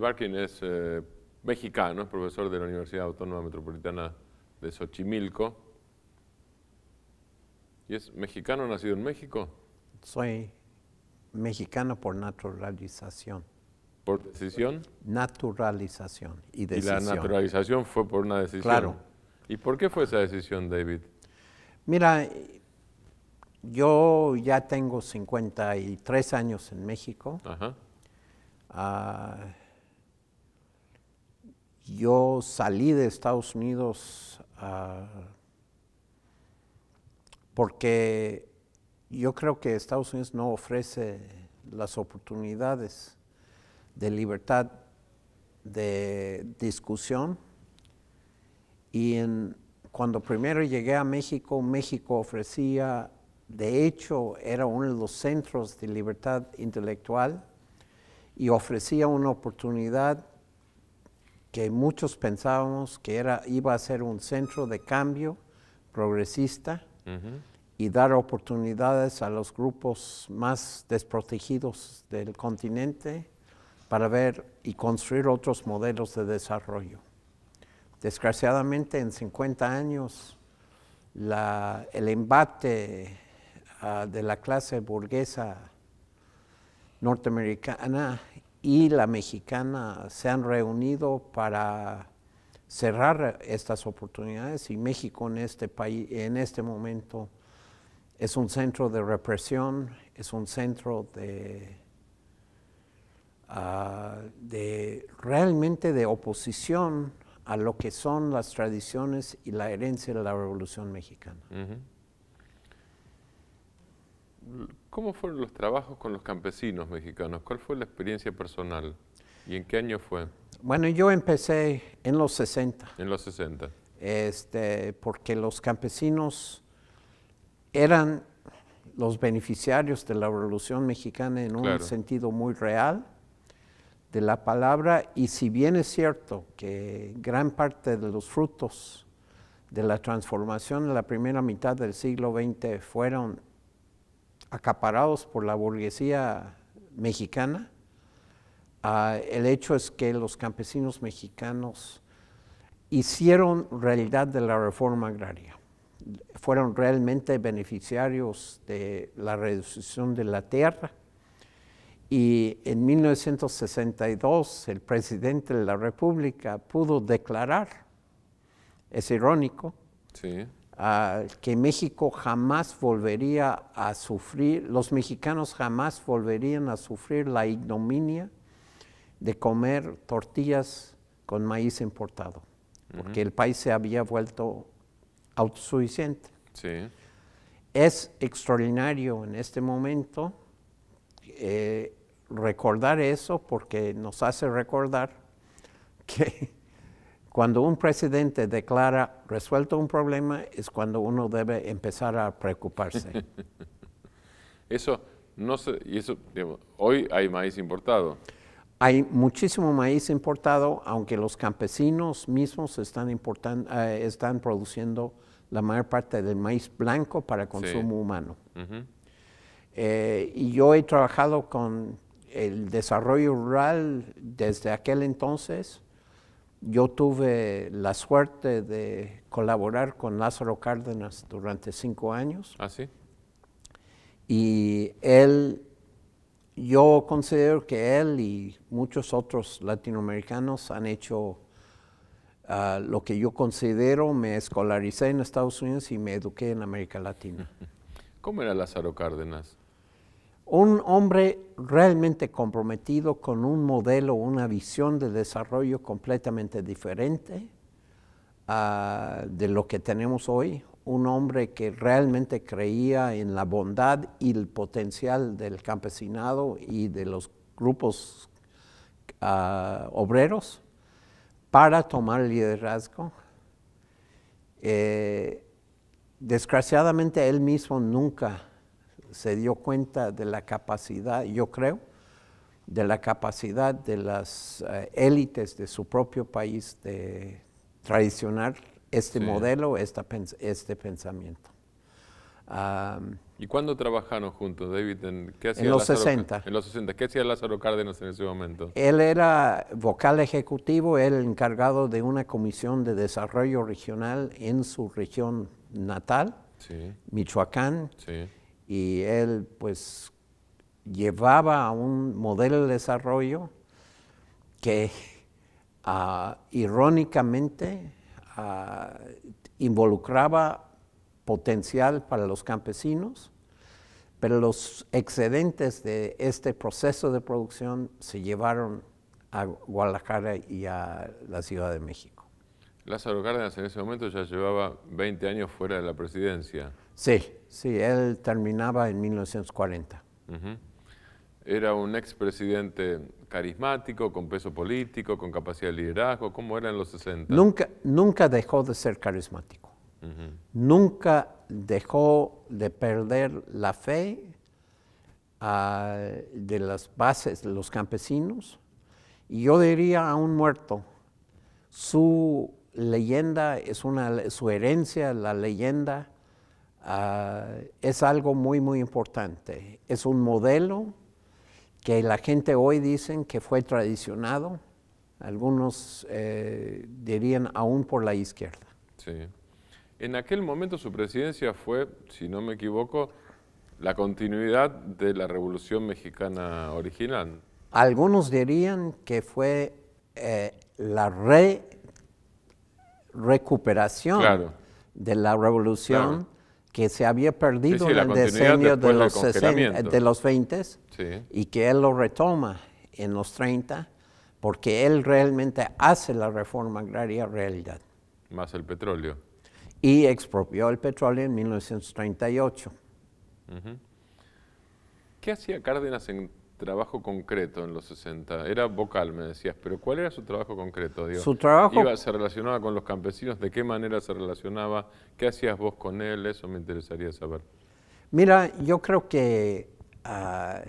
Barkin es eh, mexicano, es profesor de la Universidad Autónoma Metropolitana de Xochimilco. ¿Y es mexicano nacido en México? Soy mexicano por naturalización. ¿Por decisión? Naturalización y Y decisión. la naturalización fue por una decisión. Claro. ¿Y por qué fue esa decisión, David? Mira, yo ya tengo 53 años en México. Ajá. Ah, yo salí de Estados Unidos ah, porque yo creo que Estados Unidos no ofrece las oportunidades de libertad de discusión. Y cuando primero llegué a México, México ofrecía, de hecho, era uno de los centros de libertad intelectual y ofrecía una oportunidad que muchos pensábamos que era, iba a ser un centro de cambio progresista y dar oportunidades a los grupos más desprotegidos del continente para ver y construir otros modelos de desarrollo. Desgraciadamente, en 50 años, la- el embate ah, de la clase burguesa norteamericana y la mexicana se han reunido para cerrar estas oportunidades y México en este país en este momento es un centro de represión, es un centro de, ah, de realmente de oposición a lo que son las tradiciones y la herencia de la Revolución Mexicana. ¿Cómo fueron los trabajos con los campesinos mexicanos? ¿Cuál fue la experiencia personal? ¿Y en qué año fue? Bueno, yo empecé en los 60. En los 60. este, porque los campesinos eran los beneficiarios de la Revolución Mexicana en un Claro. sentido muy real de la palabra, y si bien es cierto que gran parte de los frutos de la transformación de la primera mitad del siglo XX fueron acaparados por la burguesía mexicana, ah, el hecho es que los campesinos mexicanos hicieron realidad de la reforma agraria. Fueron realmente beneficiarios de la reducción de la tierra. Y en 1962 el presidente de la República pudo declarar, es irónico. Ah, que México jamás volvería a sufrir, los mexicanos jamás volverían a sufrir la ignominia de comer tortillas con maíz importado, porque el país se había vuelto autosuficiente. Sí. Es extraordinario en este momento eh, recordar eso porque nos hace recordar que cuando un presidente declara resuelto un problema es cuando uno debe empezar a preocuparse. Eso no se, y eso, digamos, hoy hay maíz importado. Hay muchísimo maíz importado, aunque los campesinos mismos están, importan- eh, están produciendo la mayor parte del maíz blanco para consumo humano. Eh, y yo he trabajado con el desarrollo rural desde aquel entonces. Yo tuve la suerte de colaborar con Lázaro Cárdenas durante cinco años ¿Ah, sí? y él, yo considero que él y muchos otros latinoamericanos han hecho ah, lo que yo considero, me escolaricé en Estados Unidos y me eduqué en América Latina. ¿Cómo era Lázaro Cárdenas? Un hombre realmente comprometido con un modelo, una visión de desarrollo completamente diferente ah, de lo que tenemos hoy. Un hombre que realmente creía en la bondad y el potencial del campesinado y de los grupos ah, obreros para tomar liderazgo. Eh, desgraciadamente él mismo nunca se dio cuenta de la capacidad, yo creo, de la capacidad de las eh, élites de su propio país de traicionar este Sí. modelo, esta este pensamiento. Am, ¿Y cuándo trabajaron juntos, David? ¿En, qué hacía en los 60. En los 60. ¿Qué hacía Lázaro Cárdenas en ese momento? Él era vocal ejecutivo, él encargado de una comisión de desarrollo regional en su región natal, Michoacán. Sí. Y él, pues, llevaba a un modelo de desarrollo que ah, irónicamente ah, involucraba potencial para los campesinos, pero los excedentes de este proceso de producción se llevaron a Guadalajara y a la Ciudad de México. Lázaro Cárdenas en ese momento ya llevaba 20 años fuera de la presidencia. Sí, sí, él terminaba en 1940. Era un expresidente carismático, con peso político, con capacidad de liderazgo. ¿Cómo era en los 60? Nunca, nunca dejó de ser carismático. Nunca dejó de perder la fe ah, de las bases de los campesinos. Y yo diría a un muerto, su leyenda es una, su herencia, la leyenda, ah, es algo muy, muy importante. Es un modelo que la gente hoy dicen que fue tradicionado, algunos eh, dirían aún por la izquierda. Sí. En aquel momento su presidencia fue, si no me equivoco, la continuidad de la Revolución Mexicana original. Algunos dirían que fue eh, la recuperación de la revolución que se había perdido en el decenio de los, 60, de los 20 y que él lo retoma en los 30 porque él realmente hace la reforma agraria realidad. Más el petróleo y expropió el petróleo en 1938. ¿Qué hacía Cárdenas en trabajo concreto en los 60? Era vocal, me decías, pero ¿cuál era su trabajo concreto? su trabajo... Iba, ¿Se relacionaba con los campesinos? ¿De qué manera se relacionaba? ¿Qué hacías vos con él? Eso me interesaría saber. Mira, yo creo que ah,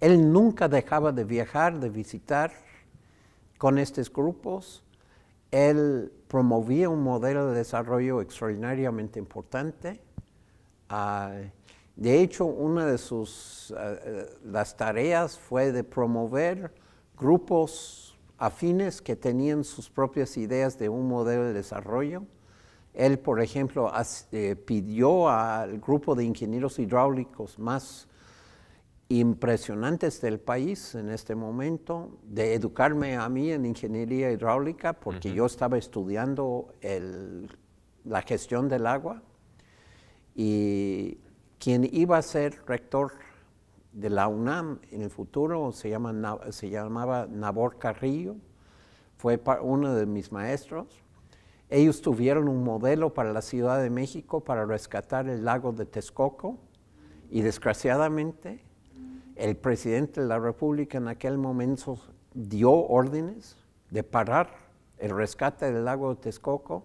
él nunca dejaba de viajar, de visitar con estos grupos. Él promovía un modelo de desarrollo extraordinariamente importante. Ah, de hecho, una de sus ah, eh, las tareas fue de promover grupos afines que tenían sus propias ideas de un modelo de desarrollo. Él, por ejemplo, eh, pidió al grupo de ingenieros hidráulicos más impresionantes del país en este momento, de educarme a mí en ingeniería hidráulica, porque yo estaba estudiando la gestión del agua, y quien iba a ser rector de la UNAM en el futuro se, llama, se llamaba Nabor Carrillo, fue uno de mis maestros. Ellos tuvieron un modelo para la Ciudad de México para rescatar el lago de Texcoco y desgraciadamente el presidente de la República en aquel momento dio órdenes de parar el rescate del lago de Texcoco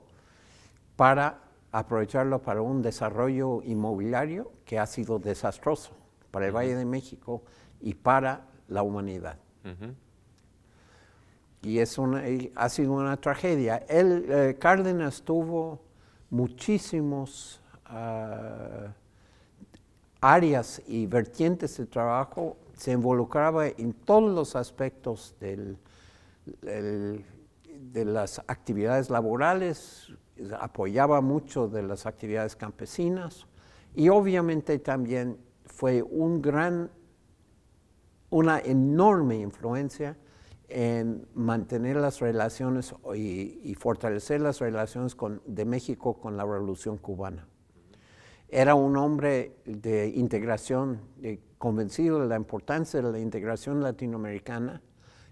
para aprovecharlo para un desarrollo inmobiliario que ha sido desastroso para el Valle de México y para la humanidad. Y es una, ha sido una tragedia. El eh, Cárdenas tuvo muchísimos ah, áreas y vertientes de trabajo, se involucraba en todos los aspectos de las actividades laborales, apoyaba mucho de las actividades campesinas y obviamente también fue un gran, una enorme influencia en mantener las relaciones y, fortalecer las relaciones de México con la Revolución Cubana. Era un hombre de integración, convencido de la importancia de la integración latinoamericana.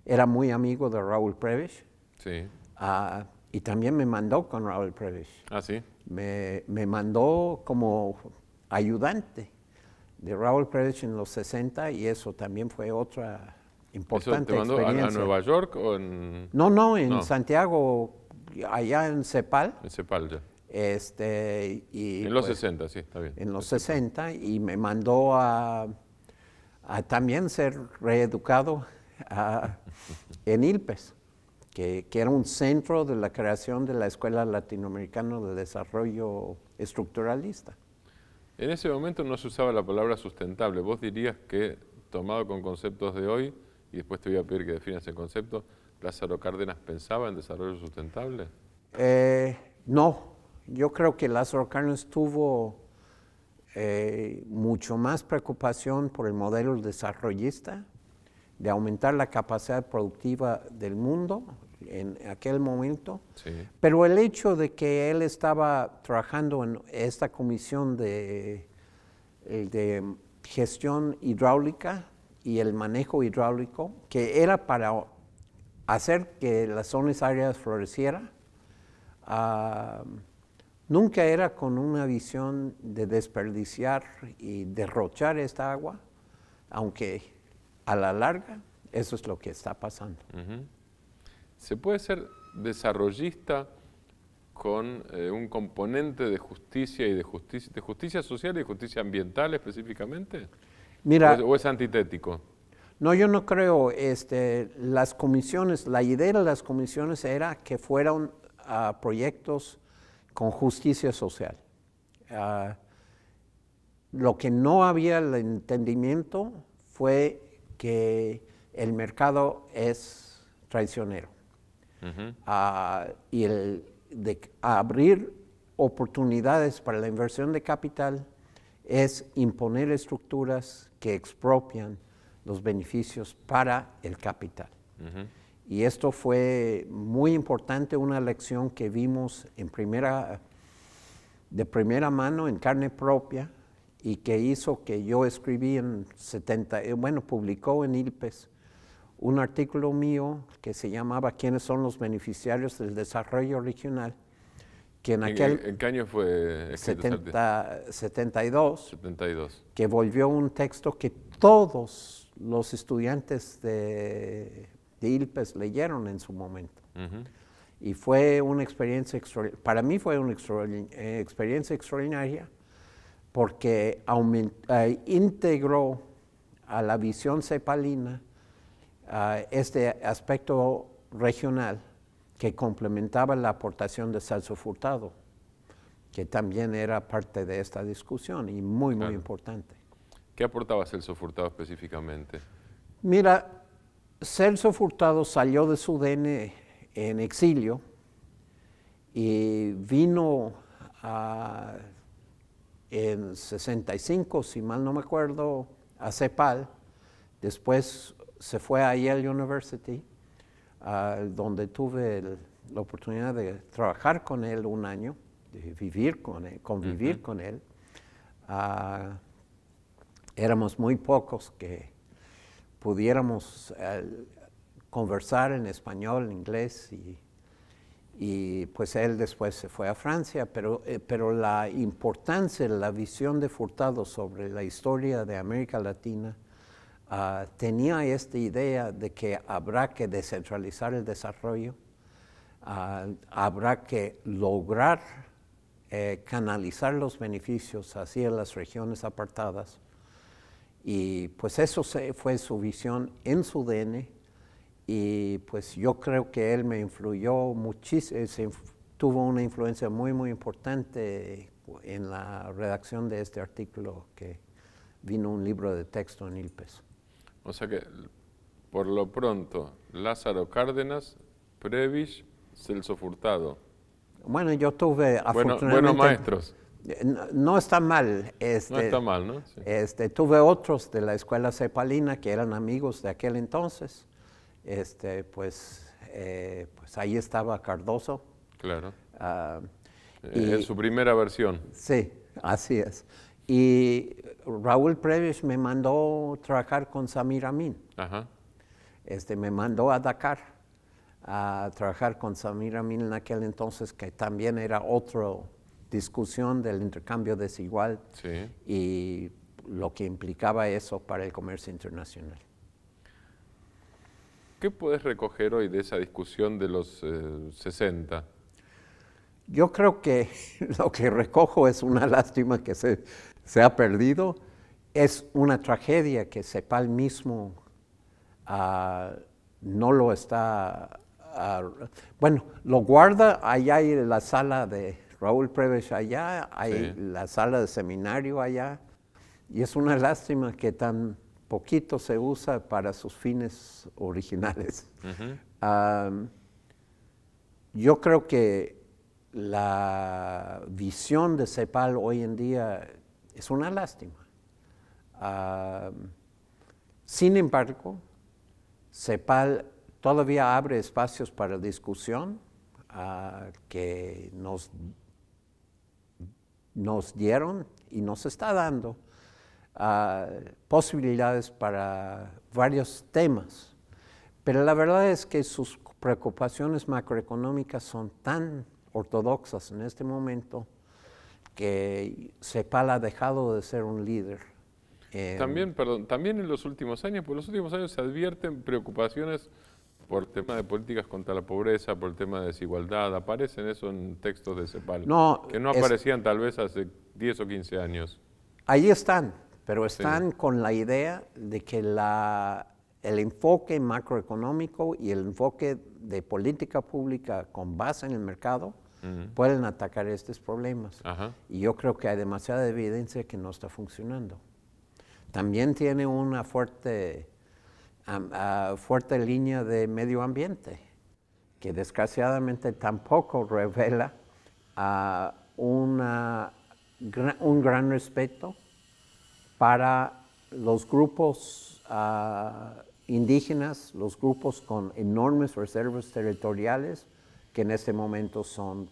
Era muy amigo de Raúl Prebisch. Sí. Ah, y también me mandó con Raúl Prebisch. Ah, sí. Me, mandó como ayudante de Raúl Prebisch en los 60 y eso también fue otra importante ¿Eso te mandó a, Nueva York o en...? No, no, en Santiago, allá en Cepal. En Cepal, ya. Este, y, en los 60, pues, sí, está bien. En los 60 y me mandó a, también ser reeducado en ILPES, que, era un centro de la creación de la Escuela Latinoamericana de Desarrollo Estructuralista. En ese momento no se usaba la palabra sustentable. ¿Vos dirías que, tomado con conceptos de hoy, y después te voy a pedir que definas el concepto, Lázaro Cárdenas pensaba en desarrollo sustentable? Eh, no, yo creo que Lázaro Cárdenas tuvo eh, mucho más preocupación por el modelo desarrollista, de aumentar la capacidad productiva del mundo en aquel momento, pero el hecho de que él estaba trabajando en esta comisión de, eh, de gestión hidráulica y el manejo hidráulico, que era para hacer que las zonas áreas florecieran, ah, nunca era con una visión de desperdiciar y derrochar esta agua, aunque a la larga eso es lo que está pasando. ¿Se puede ser desarrollista con eh, un componente de justicia y de justicia, de justicia social y de justicia ambiental específicamente? Mira, ¿O es, antitético? No, yo no creo. Este, las comisiones, la idea de las comisiones era que fueran uh, proyectos con justicia social. Uh, lo que no había el entendimiento fue que el mercado es traicionero. Uh, y el de abrir oportunidades para la inversión de capital es imponer estructuras que expropian los beneficios para el capital. Y esto fue muy importante, una lección que vimos en primera, de primera mano, en carne propia, y que hizo que yo escribí en 70, eh, bueno, publicó en ILPES un artículo mío que se llamaba ¿Quiénes son los beneficiarios del desarrollo regional? que en aquel... ¿En, qué año fue? 70, 72, 72. Que volvió un texto que todos los estudiantes de, ILPES leyeron en su momento. Y fue una experiencia extraordinaria, para mí fue una experiencia extraordinaria porque eh, integró a la visión cepalina este aspecto regional que complementaba la aportación de Celso Furtado, que también era parte de esta discusión y muy, muy importante. ¿Qué aportaba Celso Furtado específicamente? Mira, Celso Furtado salió de su DN en exilio y vino en 65, si mal no me acuerdo, a CEPAL, después se fue a Yale University donde tuve la oportunidad de trabajar con él un año, de vivir con él, convivir con él. Ah, éramos muy pocos que pudiéramos eh, conversar en español, en inglés y, pues él después se fue a Francia, pero, eh, pero la importancia, la visión de Furtado sobre la historia de América Latina Ah, tenía esta idea de que habrá que descentralizar el desarrollo, ah, habrá que lograr eh, canalizar los beneficios hacia las regiones apartadas. Y pues eso fue su visión en su DN y pues yo creo que él me influyó muchísimo, eh, tuvo una influencia muy, muy importante en la redacción de este artículo que vino un libro de texto en ILPES. O sea que, por lo pronto, Lázaro Cárdenas, Previs, Celso Furtado. Bueno, yo tuve afortunadamente... buenos maestros. No, está mal. Este, no está mal, ¿no? Este, tuve otros de la escuela cepalina que eran amigos de aquel entonces. Este, pues, eh, pues ahí estaba Cardoso. Claro. Uh, es su primera versión. Sí, así es. Y Raúl Preves me mandó trabajar con Samir Amin. Este, me mandó a Dakar a trabajar con Samir Amin en aquel entonces, que también era otra discusión del intercambio desigual y lo que implicaba eso para el comercio internacional. ¿Qué puedes recoger hoy de esa discusión de los 60? Eh, Yo creo que lo que recojo es una lástima que se se ha perdido. Es una tragedia que CEPAL mismo ah, no lo está, ah, bueno, lo guarda allá en la sala de Raúl Preves allá, hay la sala de seminario allá, y es una lástima que tan poquito se usa para sus fines originales. yo creo que la visión de CEPAL hoy en día es una lástima. sin embargo, CEPAL todavía abre espacios para discusión ah, que nos, nos dieron y nos está dando posibilidades para varios temas. Pero la verdad es que sus preocupaciones macroeconómicas son tan ortodoxas en este momento que CEPAL ha dejado de ser un líder. también, perdón, también en los últimos años, por los últimos años se advierten preocupaciones por el tema de políticas contra la pobreza, por el tema de desigualdad, aparecen eso en textos de CEPAL, no, que no aparecían tal vez hace 10 o 15 años. Ahí están, pero están con la idea de que la, el enfoque macroeconómico y el enfoque de política pública con base en el mercado pueden atacar estos problemas. Y yo creo que hay demasiada evidencia que no está funcionando. También tiene una fuerte, fuerte línea de medio ambiente, que desgraciadamente tampoco revela una, un gran respeto para los grupos ah, indígenas, los grupos con enormes reservas territoriales, que en este momento son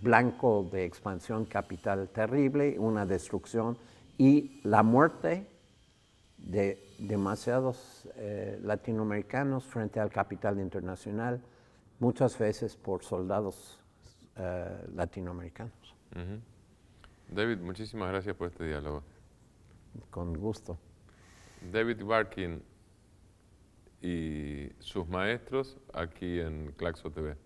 blanco de expansión capital terrible, una destrucción y la muerte de demasiados eh, latinoamericanos frente al capital internacional, muchas veces por soldados eh, latinoamericanos. David, muchísimas gracias por este diálogo. Con gusto. David Barkin y sus maestros aquí en Claxo TV.